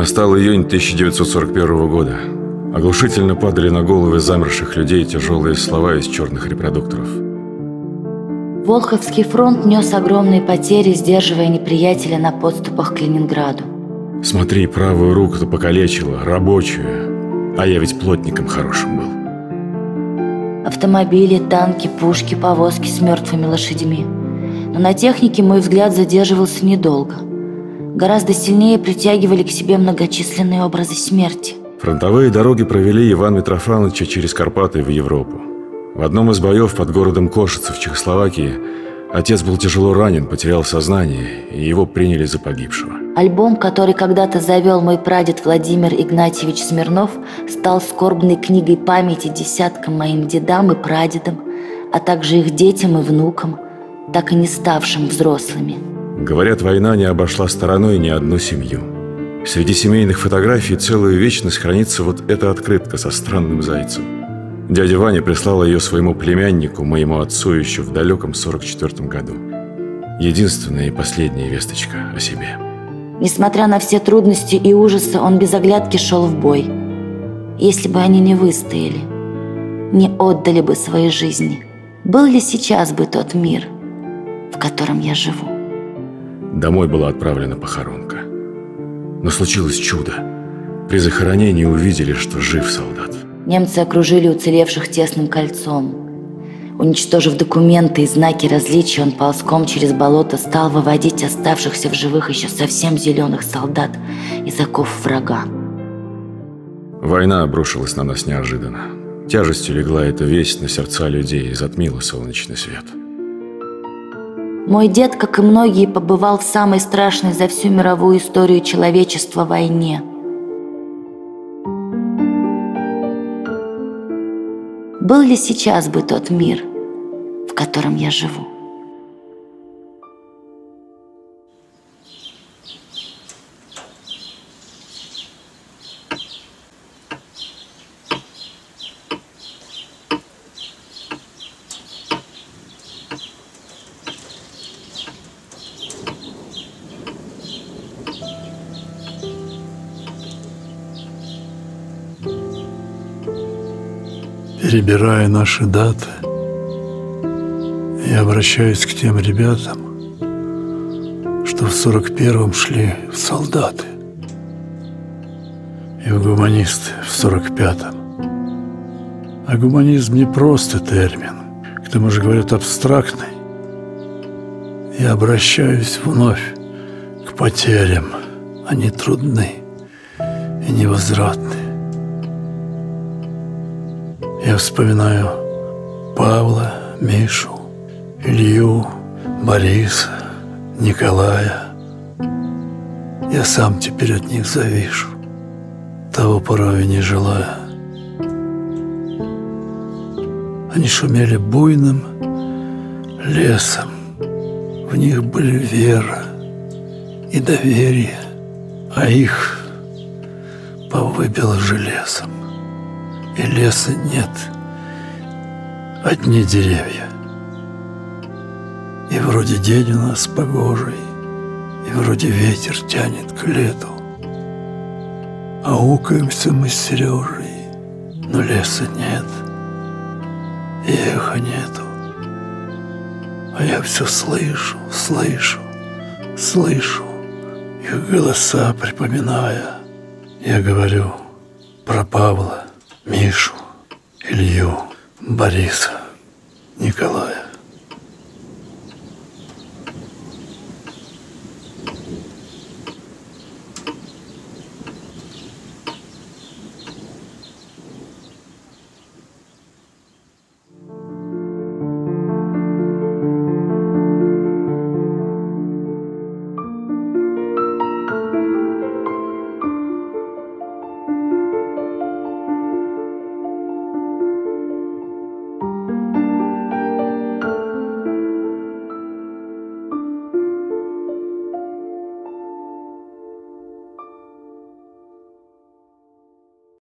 Настал июнь 1941 года. Оглушительно падали на головы замерших людей тяжелые слова из черных репродукторов. Волховский фронт нес огромные потери, сдерживая неприятеля на подступах к Ленинграду. Смотри, правую руку-то покалечила, рабочую. А я ведь плотником хорошим был. Автомобили, танки, пушки, повозки с мертвыми лошадьми. Но на технике мой взгляд задерживался недолго. Гораздо сильнее притягивали к себе многочисленные образы смерти. Фронтовые дороги провели Иван Митрофановича через Карпаты в Европу. В одном из боев под городом Кошице в Чехословакии отец был тяжело ранен, потерял сознание, и его приняли за погибшего. Альбом, который когда-то завел мой прадед Владимир Игнатьевич Смирнов, стал скорбной книгой памяти десяткам моим дедам и прадедам, а также их детям и внукам, так и не ставшим взрослыми. Говорят, война не обошла стороной ни одну семью. Среди семейных фотографий целую вечность хранится вот эта открытка со странным зайцем. Дядя Ваня прислал ее своему племяннику, моему отцу, еще в далеком 44 году. Единственная и последняя весточка о себе. Несмотря на все трудности и ужасы, он без оглядки шел в бой. Если бы они не выстояли, не отдали бы свои жизни, был ли сейчас бы тот мир, в котором я живу? Домой была отправлена похоронка. Но случилось чудо. При захоронении увидели, что жив солдат. Немцы окружили уцелевших тесным кольцом. Уничтожив документы и знаки различия, он ползком через болото стал выводить оставшихся в живых еще совсем зеленых солдат из оков врага. Война обрушилась на нас неожиданно. Тяжестью легла эта весть на сердца людей и затмила солнечный свет. Мой дед, как и многие, побывал в самой страшной за всю мировую историю человечества войне. Был ли сейчас бы тот мир, в котором я живу? Перебирая наши даты, я обращаюсь к тем ребятам, что в сорок первом шли в солдаты и в гуманисты в сорок пятом. А гуманизм не просто термин, к тому же говорят абстрактный. Я обращаюсь вновь к потерям, они трудны и невозвратны. Я вспоминаю Павла, Мишу, Илью, Бориса, Николая. Я сам теперь от них завишу, того порой не желая. Они шумели буйным лесом, в них были вера и доверие, а их повыбило железом и леса нет, одни деревья. И вроде день у нас погожий, и вроде ветер тянет к лету. А укаемся мы с Сережей, но леса нет, и эха нету. А я все слышу, слышу, слышу их голоса припоминая. Я говорю про Павла, Мишу, Илью, Бориса, Николая.